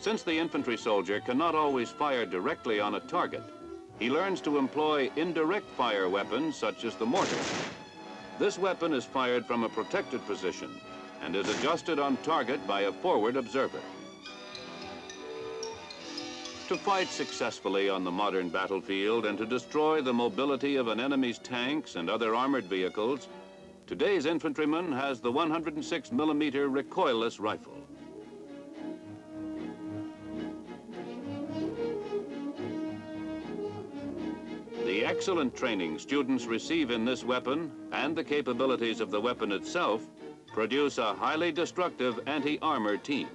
Since the infantry soldier cannot always fire directly on a target, he learns to employ indirect fire weapons such as the mortar. This weapon is fired from a protected position and is adjusted on target by a forward observer. To fight successfully on the modern battlefield and to destroy the mobility of an enemy's tanks and other armored vehicles, today's infantryman has the 106 millimeter recoilless rifle. Excellent training students receive in this weapon and the capabilities of the weapon itself produce a highly destructive anti-armor team.